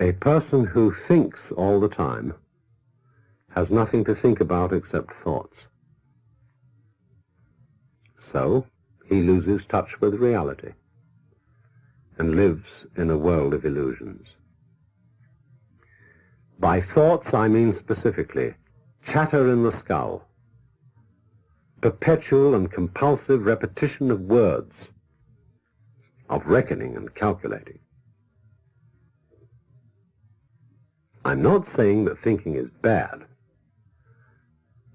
A person who thinks all the time has nothing to think about except thoughts. So he loses touch with reality and lives in a world of illusions. By thoughts I mean specifically chatter in the skull, perpetual and compulsive repetition of words, of reckoning and calculating. I'm not saying that thinking is bad.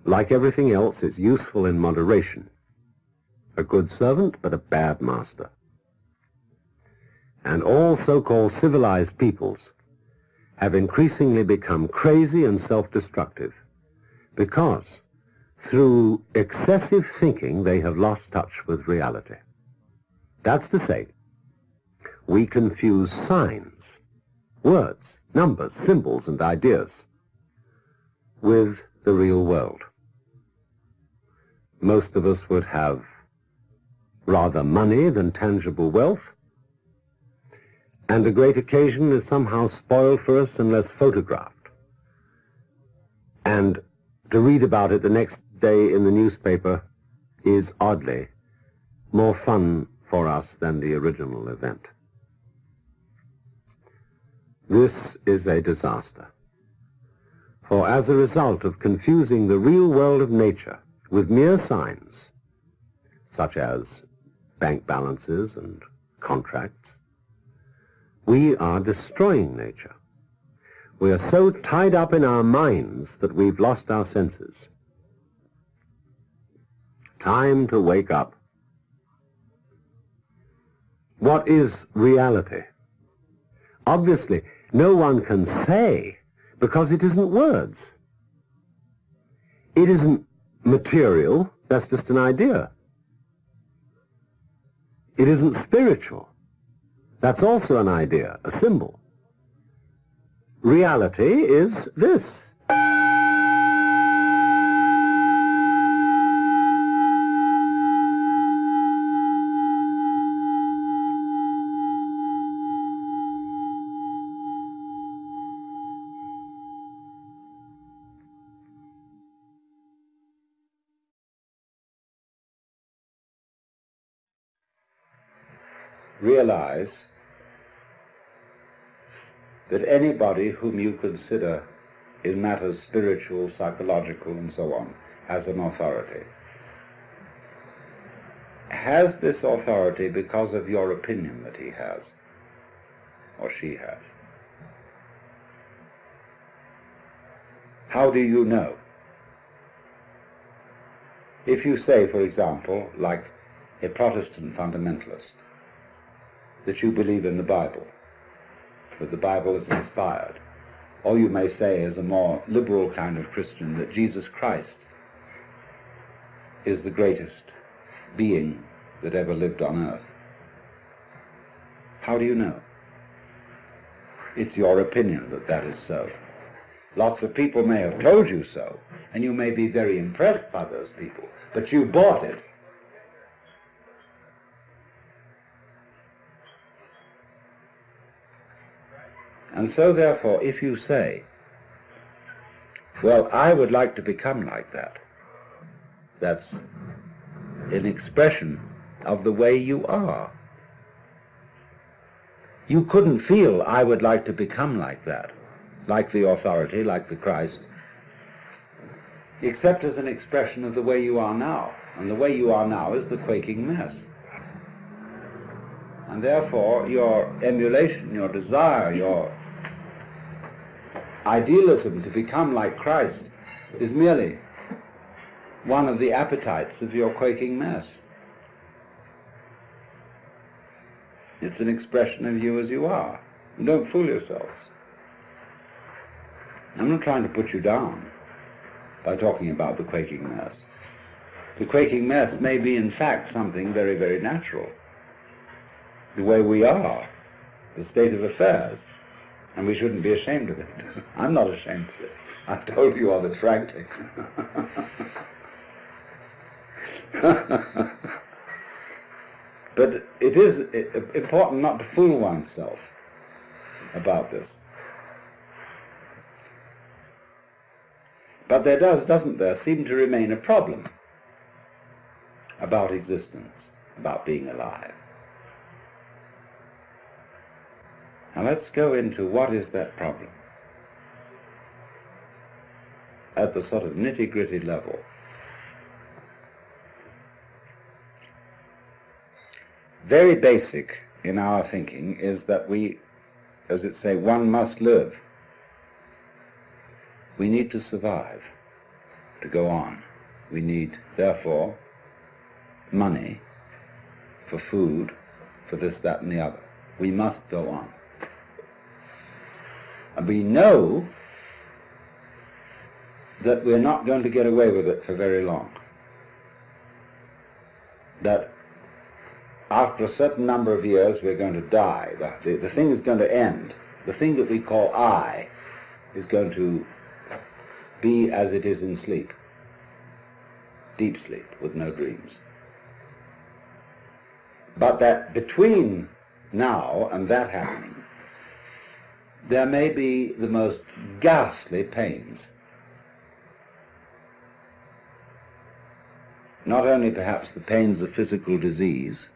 Like everything else, it's useful in moderation. A good servant, but a bad master. And all so-called civilized peoples have increasingly become crazy and self-destructive because through excessive thinking they have lost touch with reality. That's to say, we confuse signs, words, numbers, symbols, and ideas with the real world. Most of us would have rather money than tangible wealth, and a great occasion is somehow spoiled for us unless photographed. And to read about it the next day in the newspaper is oddly more fun for us than the original event. This is a disaster. For as a result of confusing the real world of nature with mere signs, such as bank balances and contracts, we are destroying nature. We are so tied up in our minds that we've lost our senses. Time to wake up. What is reality? Obviously, no one can say because it isn't words. It isn't material, that's just an idea. It isn't spiritual. That's also an idea, a symbol. Reality is this. Realize that anybody whom you consider in matters spiritual, psychological, and so on, has an authority, has this authority because of your opinion that he has, or she has. How do you know? If you say, for example, like a Protestant fundamentalist, that you believe in the Bible, that the Bible is inspired. Or you may say, as a more liberal kind of Christian, that Jesus Christ is the greatest being that ever lived on earth. How do you know? It's your opinion that that is so. Lots of people may have told you so, and you may be very impressed by those people, but you bought it And so therefore, if you say, well, I would like to become like that, that's an expression of the way you are. You couldn't feel, I would like to become like that, like the authority, like the Christ, except as an expression of the way you are now. And the way you are now is the quaking mess. And therefore, your emulation, your desire, your idealism to become like Christ is merely one of the appetites of your quaking mass. It's an expression of you as you are. And don't fool yourselves. I'm not trying to put you down by talking about the quaking mass. The quaking mass may be in fact something very, very natural. The way we are, the state of affairs and we shouldn't be ashamed of it. I'm not ashamed of it. I told you of it, frankly. but it is important not to fool oneself about this. But there does, doesn't there, seem to remain a problem about existence, about being alive. Now let's go into what is that problem at the sort of nitty-gritty level. Very basic in our thinking is that we, as it say, one must live. We need to survive, to go on. We need, therefore, money for food, for this, that, and the other. We must go on. And we know that we're not going to get away with it for very long. That after a certain number of years we're going to die. The, the, the thing is going to end. The thing that we call I is going to be as it is in sleep. Deep sleep with no dreams. But that between now and that happening, there may be the most ghastly pains. Not only perhaps the pains of physical disease,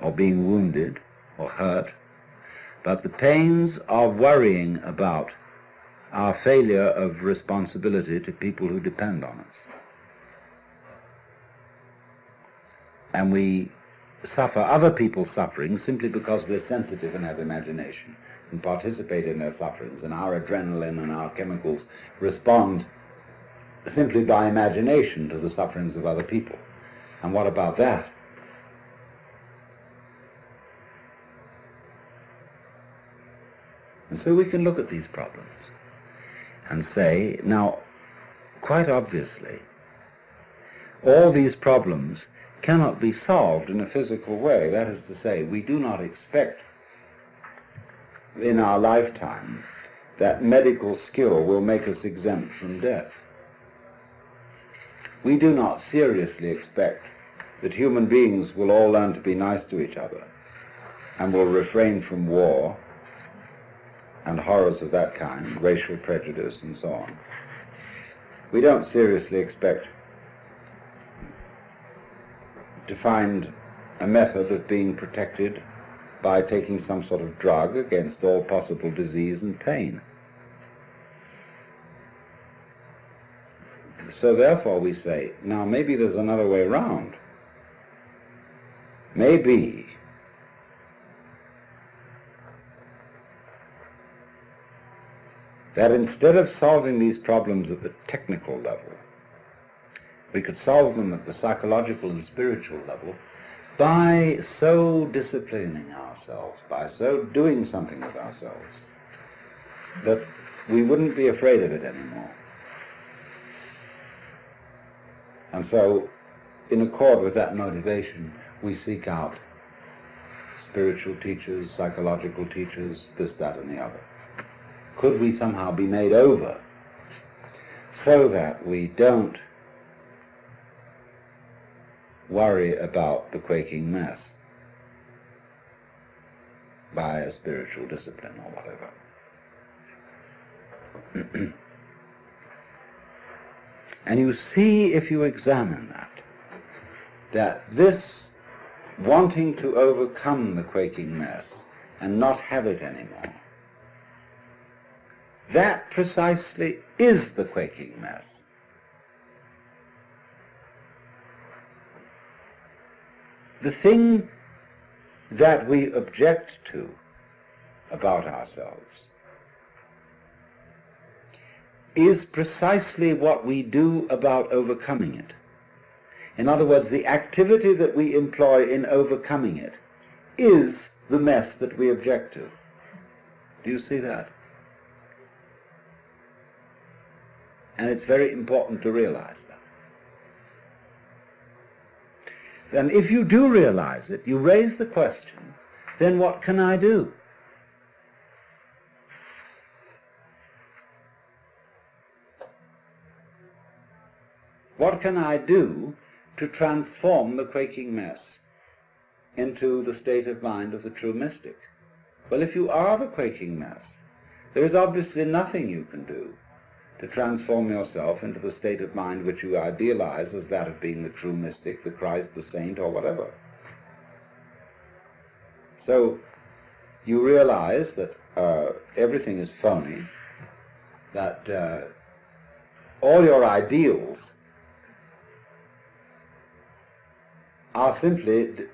or being wounded or hurt, but the pains of worrying about our failure of responsibility to people who depend on us. And we suffer other people's suffering simply because we're sensitive and have imagination and participate in their sufferings, and our adrenaline and our chemicals respond simply by imagination to the sufferings of other people. And what about that? And so we can look at these problems and say, now, quite obviously, all these problems cannot be solved in a physical way. That is to say, we do not expect in our lifetime that medical skill will make us exempt from death. We do not seriously expect that human beings will all learn to be nice to each other and will refrain from war and horrors of that kind, racial prejudice and so on. We don't seriously expect to find a method of being protected by taking some sort of drug against all possible disease and pain. So therefore we say, now maybe there's another way around. Maybe that instead of solving these problems at the technical level, we could solve them at the psychological and spiritual level by so disciplining ourselves, by so doing something with ourselves, that we wouldn't be afraid of it anymore. And so, in accord with that motivation, we seek out spiritual teachers, psychological teachers, this, that, and the other. Could we somehow be made over so that we don't worry about the quaking mass by a spiritual discipline or whatever. and you see, if you examine that, that this wanting to overcome the quaking mass and not have it anymore, that precisely is the quaking mass. The thing that we object to about ourselves is precisely what we do about overcoming it. In other words, the activity that we employ in overcoming it is the mess that we object to. Do you see that? And it's very important to realize that. Then if you do realize it, you raise the question, then what can I do? What can I do to transform the quaking mass into the state of mind of the true mystic? Well, if you are the quaking mass, there is obviously nothing you can do to transform yourself into the state of mind which you idealize as that of being the true mystic, the Christ, the saint, or whatever. So you realize that uh, everything is phony, that uh, all your ideals are simply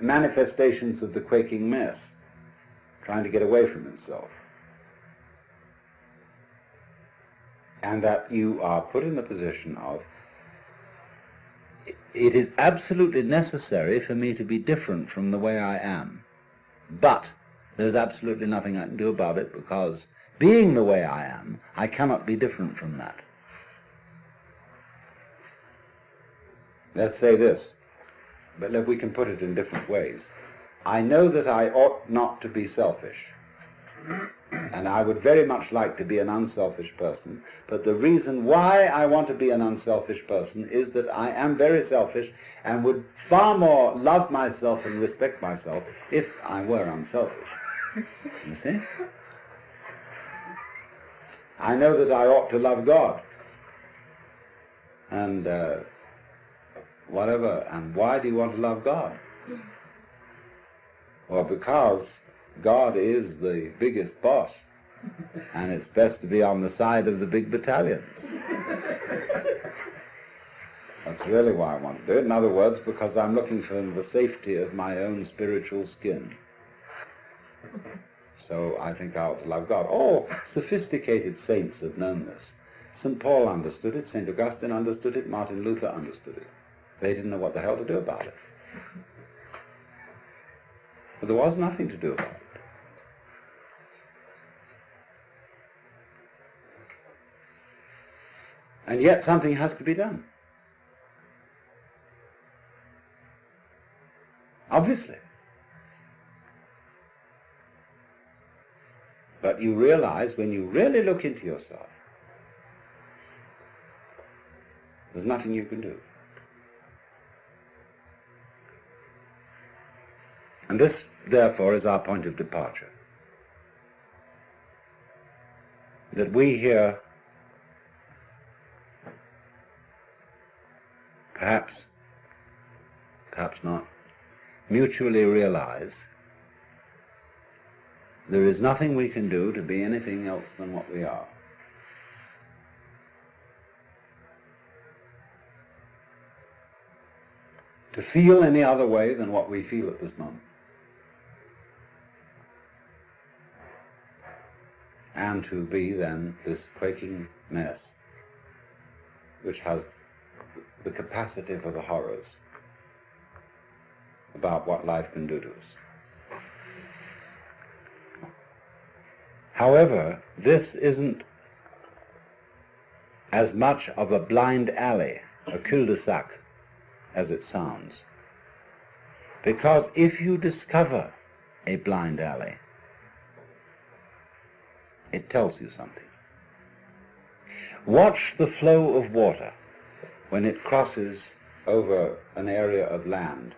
manifestations of the quaking mess, trying to get away from himself. And that you are put in the position of it is absolutely necessary for me to be different from the way I am. But there's absolutely nothing I can do about it because being the way I am, I cannot be different from that. Let's say this, but we can put it in different ways. I know that I ought not to be selfish. And I would very much like to be an unselfish person, but the reason why I want to be an unselfish person is that I am very selfish and would far more love myself and respect myself if I were unselfish. You see? I know that I ought to love God. And uh, whatever. And why do you want to love God? Well, because God is the biggest boss, and it's best to be on the side of the big battalions. That's really why I want to do it. In other words, because I'm looking for the safety of my own spiritual skin. So I think I ought to love God. All sophisticated saints have known this. St. Paul understood it, St. Augustine understood it, Martin Luther understood it. They didn't know what the hell to do about it. But there was nothing to do about it. And yet something has to be done. Obviously. But you realize when you really look into yourself, there's nothing you can do. And this, therefore, is our point of departure. That we here perhaps, perhaps not, mutually realize there is nothing we can do to be anything else than what we are. To feel any other way than what we feel at this moment. And to be then this quaking mess which has the capacity for the horrors about what life can do to us. However, this isn't as much of a blind alley, a cul-de-sac, as it sounds. Because if you discover a blind alley, it tells you something. Watch the flow of water when it crosses over an area of land.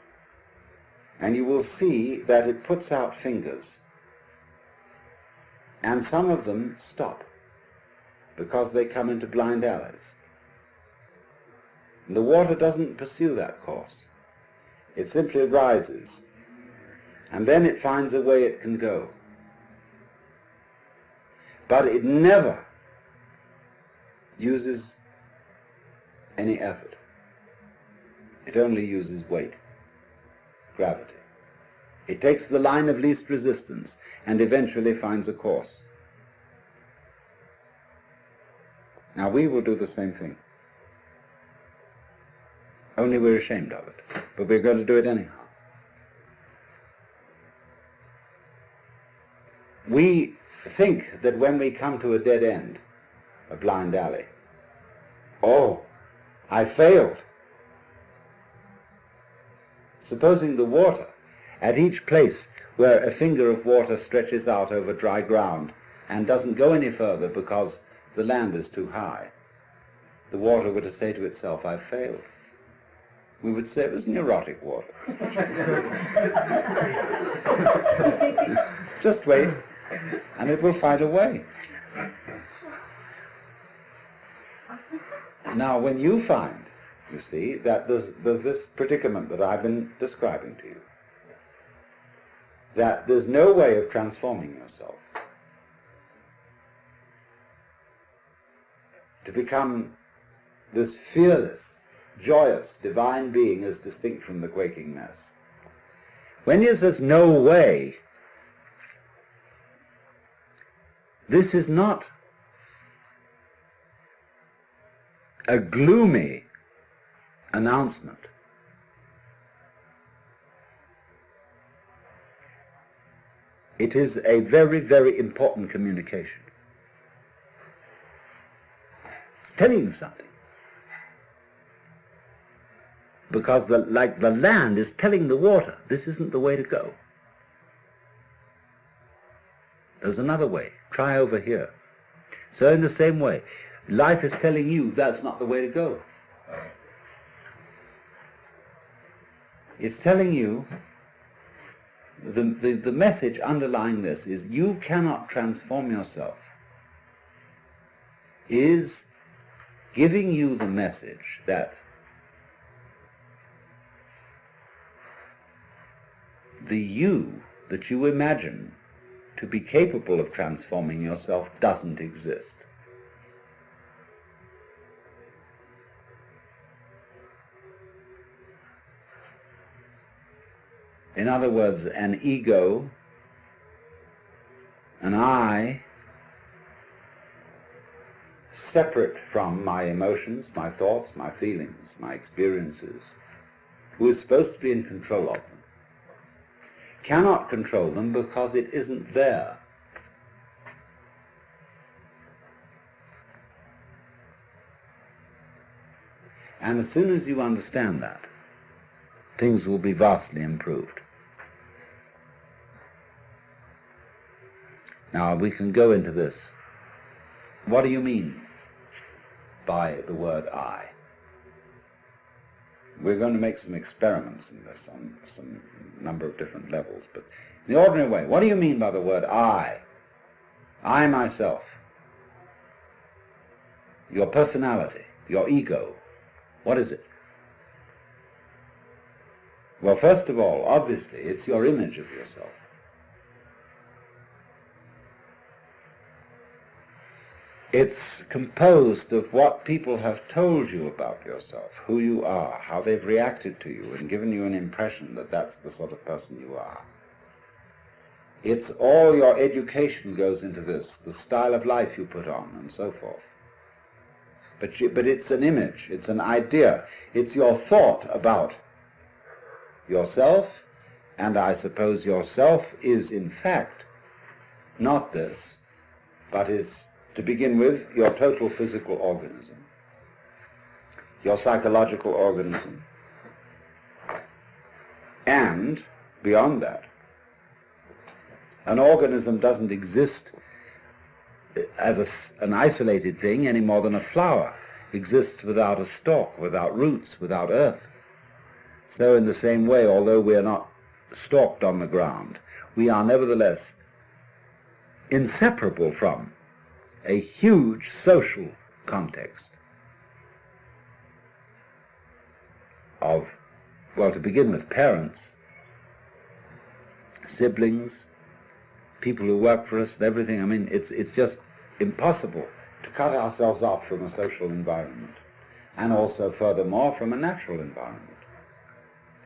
And you will see that it puts out fingers. And some of them stop because they come into blind alleys. And the water doesn't pursue that course. It simply rises. And then it finds a way it can go. But it never uses any effort. It only uses weight, gravity. It takes the line of least resistance and eventually finds a course. Now we will do the same thing. Only we're ashamed of it. But we're going to do it anyhow. We think that when we come to a dead end, a blind alley, oh, I failed. Supposing the water at each place where a finger of water stretches out over dry ground and doesn't go any further because the land is too high, the water were to say to itself, I've failed. We would say it was neurotic water. Just wait, and it will find a way. Now, when you find, you see, that there's, there's this predicament that I've been describing to you, that there's no way of transforming yourself to become this fearless, joyous, divine being as distinct from the quaking mass. When he says no way, this is not a gloomy announcement. It is a very, very important communication. It's telling you something. Because the, like the land is telling the water, this isn't the way to go. There's another way. Try over here. So in the same way, life is telling you that's not the way to go. It's telling you the, the, the message underlying this is you cannot transform yourself is giving you the message that the you that you imagine to be capable of transforming yourself doesn't exist. In other words, an ego, an I, separate from my emotions, my thoughts, my feelings, my experiences, who is supposed to be in control of them, cannot control them because it isn't there. And as soon as you understand that, things will be vastly improved. Now we can go into this. What do you mean by the word I? We're going to make some experiments in this on some number of different levels, but in the ordinary way, what do you mean by the word I? I myself. Your personality, your ego. What is it? Well, first of all, obviously, it's your image of yourself. It's composed of what people have told you about yourself, who you are, how they've reacted to you and given you an impression that that's the sort of person you are. It's all your education goes into this, the style of life you put on and so forth. But, you, but it's an image, it's an idea, it's your thought about yourself, and I suppose yourself is in fact not this, but is to begin with, your total physical organism, your psychological organism, and beyond that, an organism doesn't exist as a, an isolated thing any more than a flower exists without a stalk, without roots, without earth. So in the same way, although we are not stalked on the ground, we are nevertheless inseparable from a huge social context of, well, to begin with, parents, siblings, people who work for us, and everything. I mean, it's, it's just impossible to cut ourselves off from a social environment and also, furthermore, from a natural environment.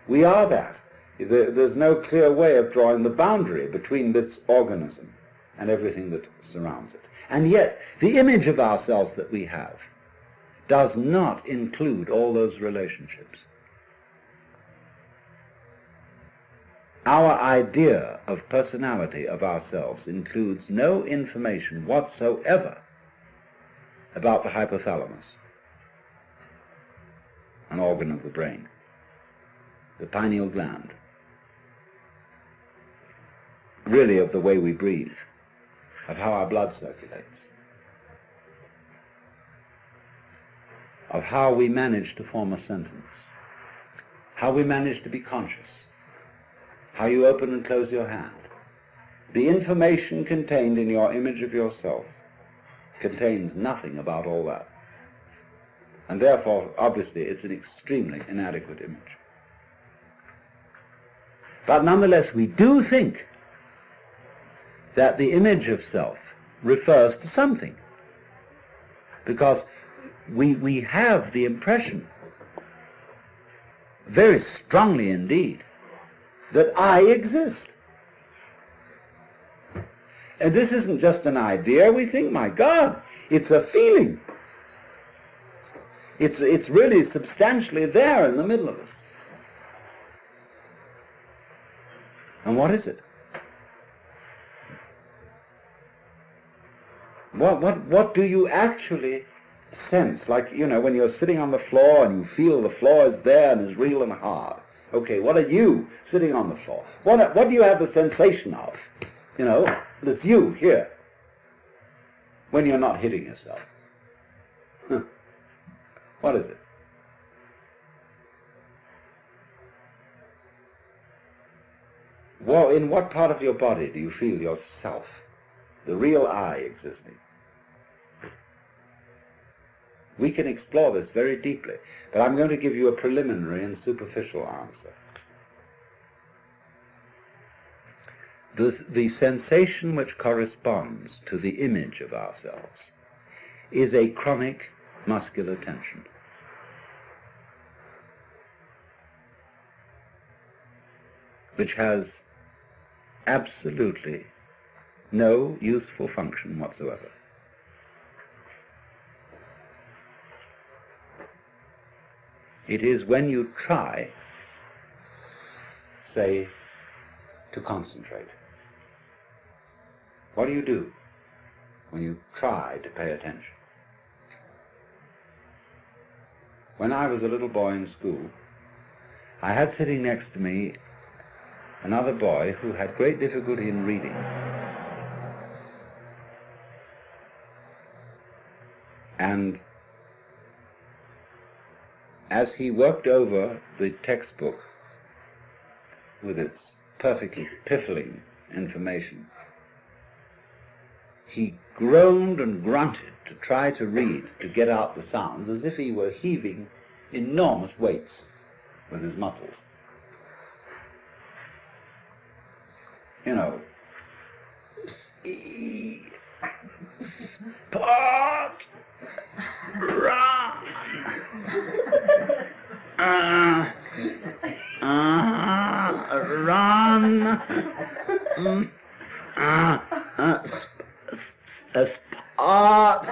We are that. There's no clear way of drawing the boundary between this organism and everything that surrounds it. And yet, the image of ourselves that we have does not include all those relationships. Our idea of personality of ourselves includes no information whatsoever about the hypothalamus, an organ of the brain, the pineal gland, really of the way we breathe of how our blood circulates, of how we manage to form a sentence, how we manage to be conscious, how you open and close your hand. The information contained in your image of yourself contains nothing about all that. And therefore, obviously, it's an extremely inadequate image. But nonetheless, we do think that the image of self refers to something. Because we, we have the impression, very strongly indeed, that I exist. And this isn't just an idea. We think, my God, it's a feeling. It's, it's really substantially there in the middle of us. And what is it? What, what, what do you actually sense? Like, you know, when you're sitting on the floor and you feel the floor is there and is real and hard. Okay, what are you sitting on the floor? What, what do you have the sensation of? You know, that's you here when you're not hitting yourself. Huh. What is it? Well, in what part of your body do you feel yourself, the real I existing? We can explore this very deeply, but I'm going to give you a preliminary and superficial answer. The, the sensation which corresponds to the image of ourselves is a chronic muscular tension. which has absolutely no useful function whatsoever. It is when you try, say, to concentrate. What do you do when you try to pay attention? When I was a little boy in school, I had sitting next to me another boy who had great difficulty in reading. And as he worked over the textbook with its perfectly piffling information, he groaned and grunted to try to read, to get out the sounds, as if he were heaving enormous weights with his muscles. you know, run, uh, uh, run, uh, uh, spot,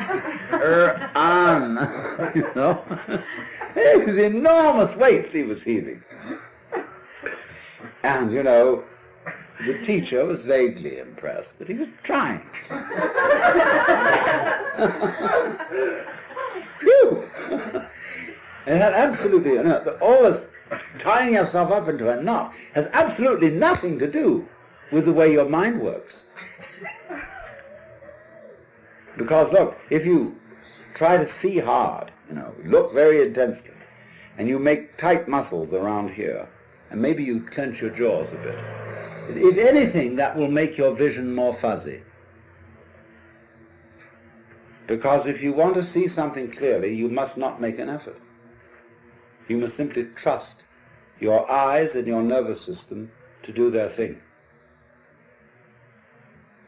run, you know. It was enormous weights he was heaving. And, you know, the teacher was vaguely impressed that he was trying. It had absolutely, you know, all this tying yourself up into a knot has absolutely nothing to do with the way your mind works. Because look, if you try to see hard, you know, look very intensely, and you make tight muscles around here, and maybe you clench your jaws a bit, if anything, that will make your vision more fuzzy. Because if you want to see something clearly, you must not make an effort. You must simply trust your eyes and your nervous system to do their thing.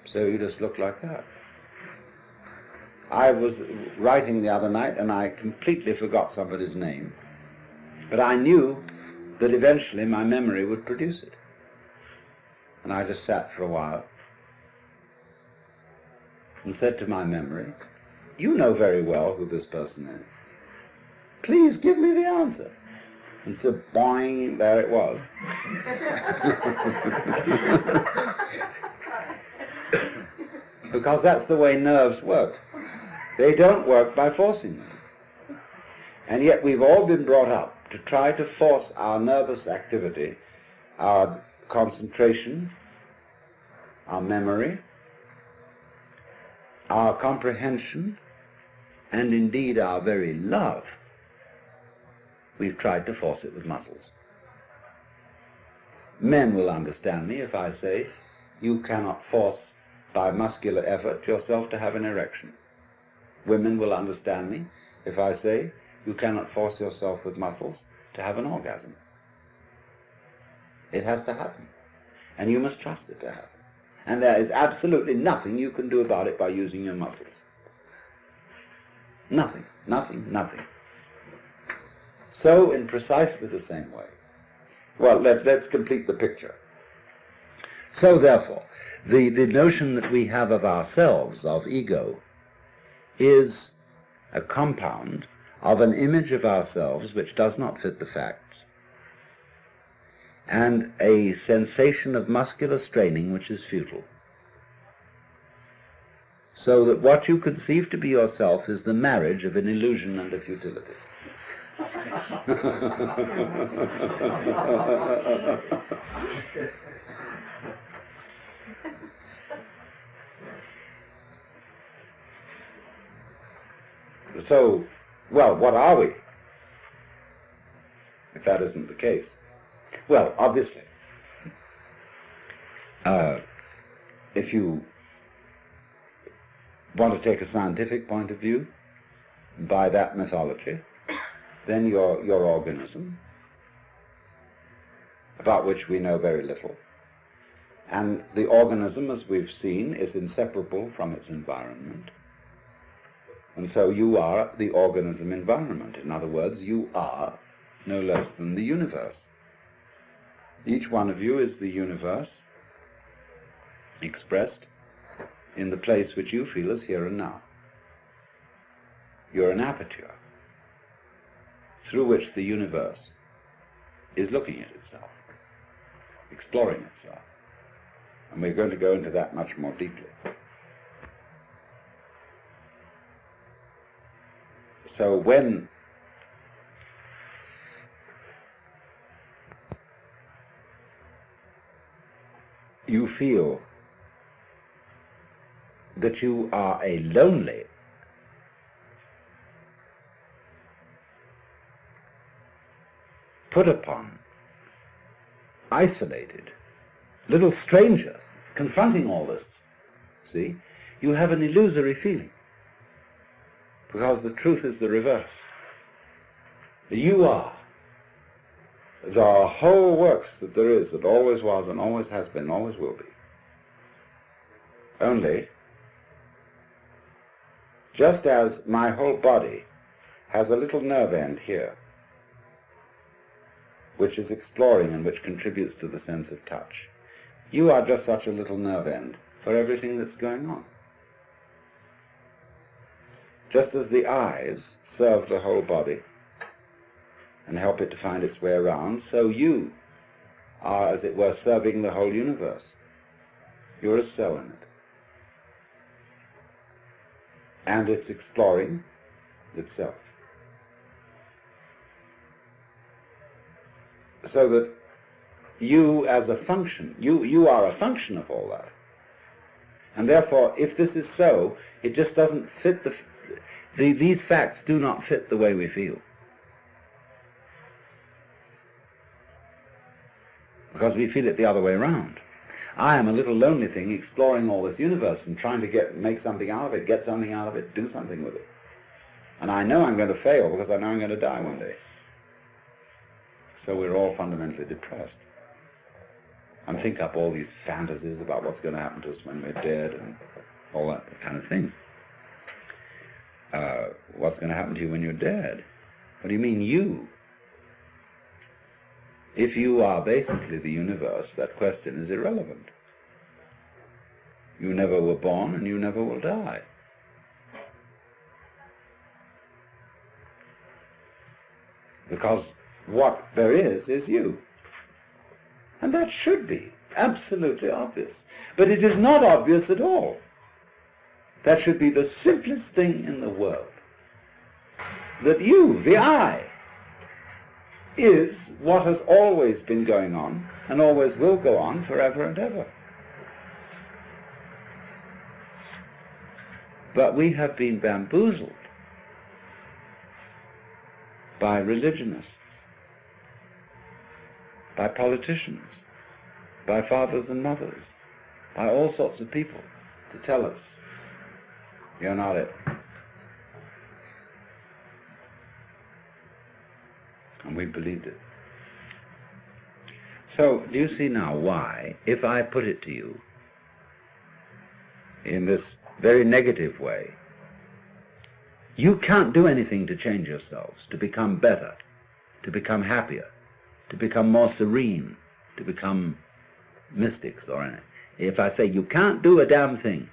So you just look like that. I was writing the other night and I completely forgot somebody's name. But I knew that eventually my memory would produce it. And I just sat for a while and said to my memory, you know very well who this person is. Please give me the answer. And so, boing, there it was. because that's the way nerves work. They don't work by forcing them. And yet we've all been brought up to try to force our nervous activity, our concentration, our memory, our comprehension, and indeed our very love, we've tried to force it with muscles. Men will understand me if I say you cannot force by muscular effort yourself to have an erection. Women will understand me if I say you cannot force yourself with muscles to have an orgasm. It has to happen. And you must trust it to happen. And there is absolutely nothing you can do about it by using your muscles. Nothing, nothing, nothing. So in precisely the same way. Well, let, let's complete the picture. So therefore, the, the notion that we have of ourselves, of ego, is a compound of an image of ourselves which does not fit the facts, and a sensation of muscular straining which is futile. So that what you conceive to be yourself is the marriage of an illusion and a futility. so, well, what are we? If that isn't the case. Well, obviously, uh, if you want to take a scientific point of view by that mythology, then your, your organism, about which we know very little, and the organism, as we've seen, is inseparable from its environment. And so you are the organism environment. In other words, you are no less than the universe. Each one of you is the universe expressed in the place which you feel is here and now. You're an aperture through which the universe is looking at itself, exploring itself. And we're going to go into that much more deeply. So when you feel that you are a lonely put upon, isolated, little stranger confronting all this, see, you have an illusory feeling. Because the truth is the reverse. You are the whole works that there is, that always was and always has been and always will be. Only, just as my whole body has a little nerve end here, which is exploring and which contributes to the sense of touch, you are just such a little nerve end for everything that's going on. Just as the eyes serve the whole body and help it to find its way around, so you are, as it were, serving the whole universe. You're a cell in it. And it's exploring itself. So that you as a function, you, you are a function of all that. And therefore, if this is so, it just doesn't fit the, the, these facts do not fit the way we feel. Because we feel it the other way around. I am a little lonely thing exploring all this universe and trying to get make something out of it, get something out of it, do something with it. And I know I'm going to fail because I know I'm going to die one day. So we're all fundamentally depressed. And think up all these fantasies about what's going to happen to us when we're dead and all that kind of thing. Uh, what's going to happen to you when you're dead? What do you mean you? If you are basically the universe, that question is irrelevant. You never were born and you never will die. Because what there is is you. And that should be absolutely obvious. But it is not obvious at all. That should be the simplest thing in the world. That you, the I, is what has always been going on and always will go on forever and ever. But we have been bamboozled by religionists, by politicians, by fathers and mothers, by all sorts of people to tell us you're not it. And we believed it. So, do you see now why, if I put it to you in this very negative way, you can't do anything to change yourselves, to become better, to become happier, to become more serene, to become mystics or anything. If I say you can't do a damn thing,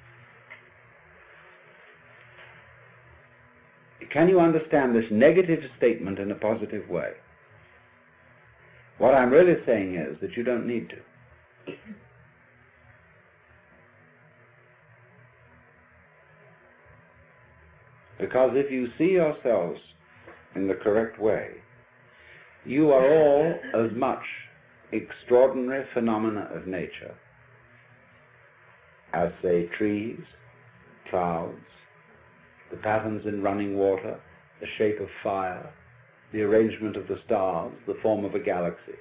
can you understand this negative statement in a positive way? What I'm really saying is that you don't need to. Because if you see yourselves in the correct way, you are all as much extraordinary phenomena of nature as, say, trees, clouds, the patterns in running water, the shape of fire, the arrangement of the stars, the form of a galaxy.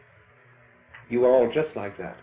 You are all just like that.